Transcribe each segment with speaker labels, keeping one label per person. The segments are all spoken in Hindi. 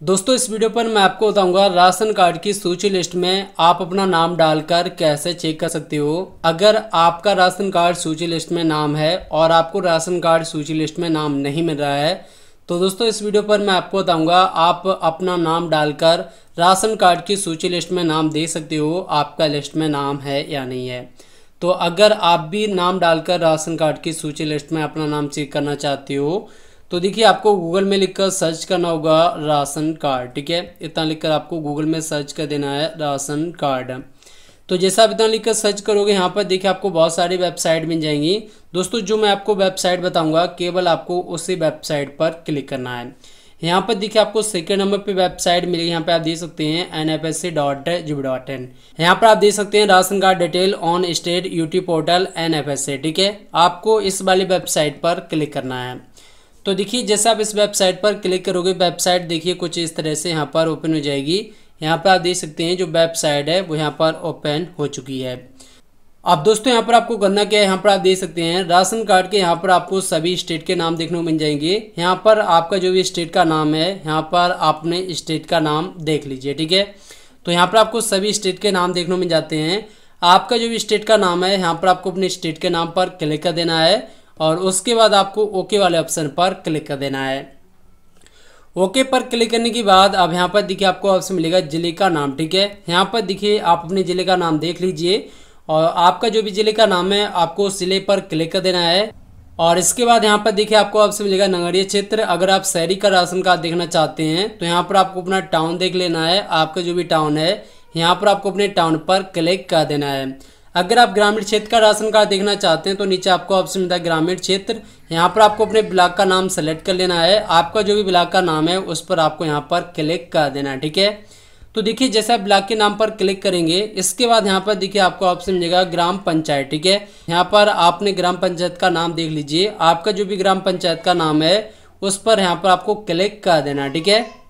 Speaker 1: दोस्तों, इस वीडियो पर मैं आपको बताऊँगा राशन कार्ड की सूची लिस्ट में आप अपना नाम डालकर कैसे चेक कर सकते हो। अगर आपका राशन कार्ड सूची लिस्ट में नाम है और आपको राशन कार्ड सूची लिस्ट में नाम नहीं मिल रहा है तो दोस्तों, इस वीडियो पर मैं आपको बताऊँगा आप अपना नाम डालकर राशन कार्ड की सूची लिस्ट में नाम दे सकते हो, आपका लिस्ट में नाम है या नहीं है। तो अगर आप भी नाम डालकर राशन कार्ड की सूची लिस्ट में अपना नाम चेक करना चाहते हो तो देखिए, आपको गूगल में लिखकर सर्च करना होगा राशन कार्ड ठीक है? इतना लिखकर आपको गूगल में सर्च कर देना है राशन कार्ड तो जैसा आप इतना लिखकर सर्च करोगे, यहाँ पर देखिए आपको बहुत सारी वेबसाइट मिल जाएँगी। दोस्तों, जो मैं आपको वेबसाइट बताऊँगा, केवल आपको उसी वेबसाइट पर क्लिक करना है। यहाँ पर देखिए आपको सेकेंड नंबर पे वेबसाइट मिलेगी। यहाँ पे आप देख सकते हैं N F S C dot G dot in यहाँ पर आप देख सकते हैं ration card detail on state UT portal N F S C ठीक है? आपको इस वाली वेबसाइट पर क्लिक करना है। तो देखिए जैसे आप इस वेबसाइट पर क्लिक करोगे वेबसाइट देखिए कुछ इस तरह से यहाँ पर ओपन हो जाएगी यहाँ पर आप देख सकते हैं जो वेबसाइट है वो यहाँ पर ओपन हो चुकी है अब दोस्तों यहाँ पर आपको करना क्या है यहाँ पर आप देख सकते हैं राशन कार्ड के यहाँ पर आपको सभी स्टेट के नाम देखने को मिल जाएँगे यहाँ पर आपका जो भी स्टेट का नाम है यहाँ पर आपने स्टेट का नाम देख लीजिए ठीक है तो यहाँ पर आपको सभी स्टेट के नाम देखने को मिल जाते हैं आपका जो भी स्टेट का नाम है यहाँ पर आपको अपने स्टेट के नाम पर क्लिक कर देना है और उसके बाद आपको ओके वाले ऑप्शन पर क्लिक कर देना है। ओके पर क्लिक करने के बाद अब यहाँ पर देखिए आपको ऑप्शन मिलेगा ज़िले का नाम, ठीक है? यहाँ पर देखिए आप अपने ज़िले का नाम देख लीजिए और आपका जो भी ज़िले का नाम है, आपको ज़िले पर क्लिक कर देना है। और इसके बाद यहाँ पर देखिए आपको ऑप्शन मिलेगा नगरीय क्षेत्र। अगर आप शहरी का राशन कार्ड देखना चाहते हैं तो यहाँ पर आपको अपना टाउन देख लेना है। आपका जो भी टाउन है, यहाँ पर आपको अपने टाउन पर क्लिक कर देना है। अगर आप ग्रामीण क्षेत्र का राशन कार्ड देखना चाहते हैं तो नीचे आपको ऑप्शन मिलता है ग्रामीण क्षेत्र। यहाँ पर आपको अपने ब्लॉक का नाम सेलेक्ट कर लेना है। आपका जो भी ब्लॉक का नाम है, उस पर आपको यहाँ पर क्लिक कर देना है, ठीक है? तो देखिए, जैसे आप ब्लॉक के नाम पर क्लिक करेंगे, इसके बाद यहाँ पर देखिए आपको ऑप्शन मिलेगा ग्राम पंचायत, ठीक है? यहाँ पर आपने ग्राम पंचायत का नाम देख लीजिए। आपका जो भी ग्राम पंचायत का नाम है, उस पर यहाँ पर आपको क्लिक कर देना ठीक है?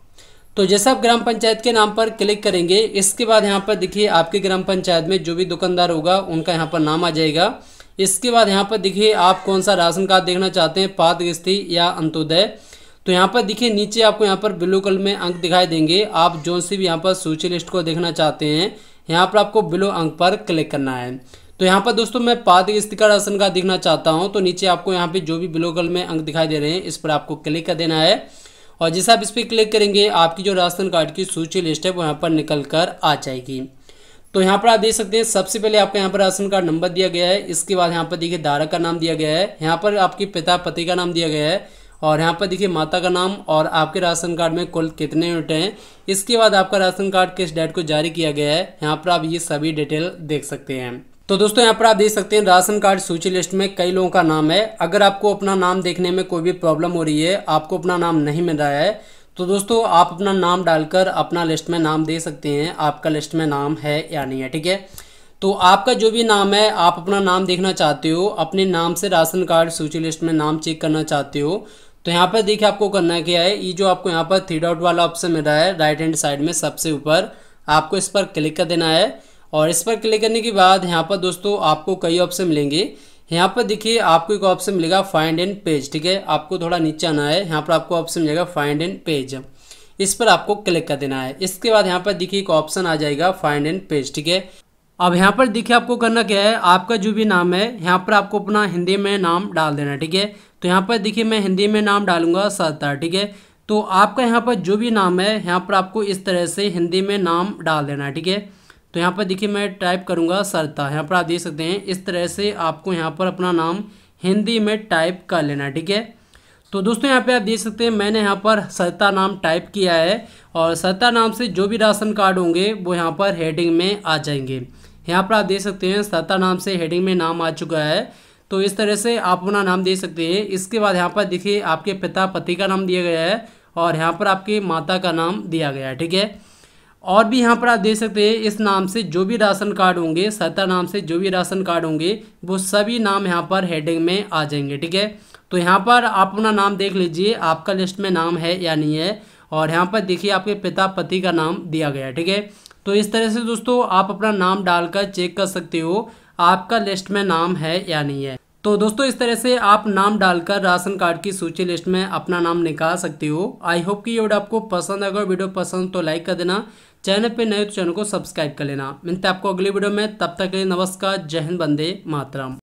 Speaker 1: तो जैसे आप ग्राम पंचायत के नाम पर क्लिक करेंगे, इसके बाद यहाँ पर देखिए आपके ग्राम पंचायत में जो भी दुकानदार होगा, उनका यहाँ पर नाम आ जाएगा। इसके बाद यहाँ पर देखिए आप कौन सा राशन कार्ड देखना चाहते हैं पात गस्ती या अंत्योदय। तो यहाँ पर देखिए नीचे आपको यहाँ पर ब्लू कलर में अंक दिखाई देंगे। आप जो सी भी यहाँ पर सूची लिस्ट को देखना चाहते हैं, यहाँ पर आपको ब्लू अंक पर क्लिक करना है। तो यहाँ पर दोस्तों मैं पात किस्ती का राशन कार्ड देखना चाहता हूँ तो नीचे आपको यहाँ पे जो भी ब्लू कलर में अंक दिखाई दे रहे हैं, इस पर आपको क्लिक कर देना है। और जैसे आप इस पर क्लिक करेंगे, आपकी जो राशन कार्ड की सूची लिस्ट है, वो यहाँ पर निकल कर आ जाएगी। तो यहाँ पर आप देख सकते हैं, सबसे पहले आपको यहाँ पर राशन कार्ड नंबर दिया गया है। इसके बाद यहाँ पर देखिए धारक का नाम दिया गया है। यहाँ पर आपके पिता, पति का नाम दिया गया है। और यहाँ पर देखिए, माता का नाम और आपके राशन कार्ड में कुल कितने यूनिट हैं। इसके बाद आपका राशन कार्ड किस डेट को जारी किया गया है, यहाँ पर आप ये सभी डिटेल देख सकते हैं। तो दोस्तों, यहाँ पर आप देख सकते हैं राशन कार्ड सूची लिस्ट में कई लोगों का नाम है। अगर आपको अपना नाम देखने में कोई भी प्रॉब्लम हो रही है, आपको अपना नाम नहीं मिल रहा है तो दोस्तों, आप अपना नाम डालकर अपना लिस्ट में नाम दे सकते हैं। आपका लिस्ट में नाम है या नहीं है, ठीक है? तो आपका जो भी नाम है, आप अपना नाम देखना चाहते हो, अपने नाम से राशन कार्ड सूची लिस्ट में नाम चेक करना चाहते हो तो यहाँ पर देखिए आपको करना क्या है। ये जो आपको यहाँ पर थ्री डॉट वाला ऑप्शन मिल रहा है राइट हैंड साइड में सबसे ऊपर, आपको इस पर क्लिक कर देना है। और इस पर क्लिक करने के बाद यहाँ पर दोस्तों आपको कई ऑप्शन मिलेंगे। यहाँ पर देखिए आपको एक ऑप्शन मिलेगा फाइंड एंड पेज ठीक है? आपको थोड़ा नीचे आना है, यहाँ पर आपको ऑप्शन मिलेगा फाइंड एंड पेज इस पर आपको क्लिक कर देना है। इसके बाद यहाँ पर देखिए एक ऑप्शन आ जाएगा फाइंड एंड पेज ठीक है? अब यहाँ पर देखिए आपको करना क्या है? आपका जो भी नाम है, यहाँ पर आपको अपना हिंदी में नाम डाल देना ठीक है? तो यहाँ पर देखिए मैं हिंदी में नाम डालूँगा सत्तर ठीक है? तो आपका यहाँ पर जो भी नाम है, यहाँ पर आपको इस तरह से हिंदी में नाम डाल देना ठीक है? तो यहाँ पर देखिए मैं टाइप करूँगा सरता। यहाँ पर आप देख सकते हैं, इस तरह से आपको यहाँ पर अपना नाम हिंदी में टाइप कर लेना ठीक है? तो दोस्तों यहाँ पे आप देख सकते हैं, मैंने यहाँ पर सरता नाम टाइप किया है और सरता नाम से जो भी राशन कार्ड होंगे, वो यहाँ पर हेडिंग में आ जाएँगे। यहाँ पर आप देख सकते हैं, सरता नाम से हेडिंग में नाम आ चुका है। तो इस तरह से आप अपना नाम दे सकते हैं। इसके बाद यहाँ पर देखिए, आपके पिता पति का नाम दिया गया है और यहाँ पर आपकी माता का नाम दिया गया है, ठीक है? और भी यहाँ पर आप देख सकते हैं, इस नाम से जो भी राशन कार्ड होंगे, सत्ता नाम से जो भी राशन कार्ड होंगे, वो सभी नाम यहाँ पर हेडिंग में आ जाएँगे, ठीक है? तो यहाँ पर आप अपना नाम देख लीजिए, आपका लिस्ट में नाम है या नहीं है, और यहाँ पर देखिए आपके पिता पति का नाम दिया गया, ठीक है? तो इस तरह से दोस्तों, आप अपना नाम डालकर चेक कर सकते हो, आपका लिस्ट में नाम है या नहीं है। तो दोस्तों, इस तरह से आप नाम डालकर राशन कार्ड की सूची लिस्ट में अपना नाम निकाल सकते हो। आई होप कि ये वीडियो आपको पसंद अगर वीडियो पसंद तो लाइक कर देना। चैनल पे नए तो चैनल को सब्सक्राइब कर लेना। मिलते हैं आपको अगली वीडियो में। तब तक के लिए नमस्कार। जय हिंद बंदे मातरम।